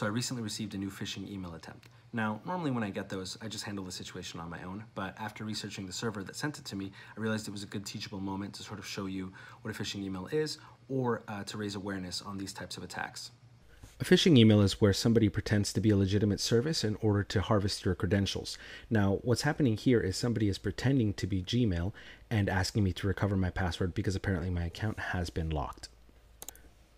So I recently received a new phishing email attempt. Now, normally when I get those, I just handle the situation on my own, but after researching the server that sent it to me, I realized it was a good teachable moment to sort of show you what a phishing email is or uh, to raise awareness on these types of attacks. A phishing email is where somebody pretends to be a legitimate service in order to harvest your credentials. Now, what's happening here is somebody is pretending to be Gmail and asking me to recover my password because apparently my account has been locked.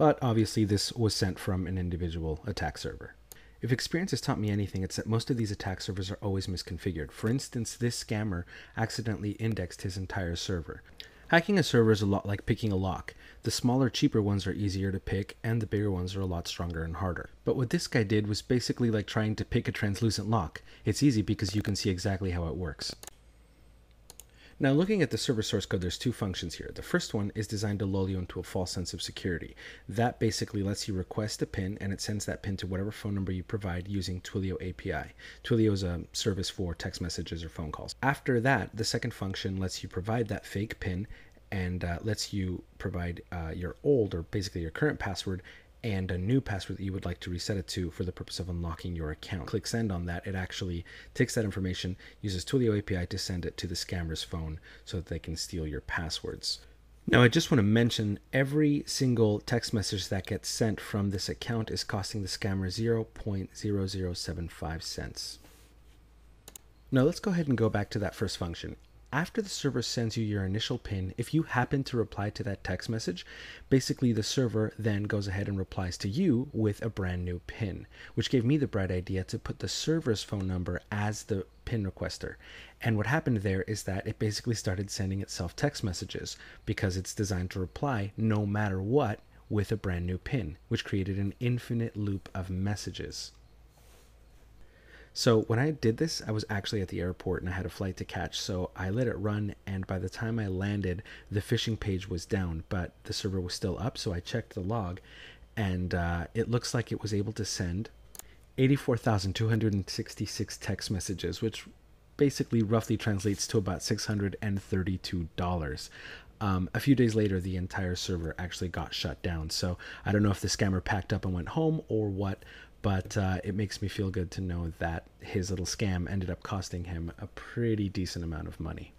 But obviously, this was sent from an individual attack server. If experience has taught me anything, it's that most of these attack servers are always misconfigured. For instance, this scammer accidentally indexed his entire server. Hacking a server is a lot like picking a lock. The smaller, cheaper ones are easier to pick, and the bigger ones are a lot stronger and harder. But what this guy did was basically like trying to pick a translucent lock. It's easy because you can see exactly how it works. Now looking at the server source code, there's two functions here. The first one is designed to lull you into a false sense of security. That basically lets you request a PIN and it sends that PIN to whatever phone number you provide using Twilio API. Twilio is a service for text messages or phone calls. After that, the second function lets you provide that fake PIN and uh, lets you provide uh, your old or basically your current password and a new password that you would like to reset it to for the purpose of unlocking your account. Click send on that. It actually takes that information, uses Twilio API to send it to the scammer's phone so that they can steal your passwords. Now, I just want to mention every single text message that gets sent from this account is costing the scammer 0.0075 cents. Now, let's go ahead and go back to that first function after the server sends you your initial pin, if you happen to reply to that text message, basically the server then goes ahead and replies to you with a brand new pin, which gave me the bright idea to put the server's phone number as the pin requester. And what happened there is that it basically started sending itself text messages because it's designed to reply no matter what with a brand new pin, which created an infinite loop of messages. So when I did this, I was actually at the airport and I had a flight to catch. So I let it run, and by the time I landed, the phishing page was down, but the server was still up. So I checked the log, and uh, it looks like it was able to send 84,266 text messages, which basically roughly translates to about $632. Um, a few days later, the entire server actually got shut down. So I don't know if the scammer packed up and went home or what, but uh, it makes me feel good to know that his little scam ended up costing him a pretty decent amount of money.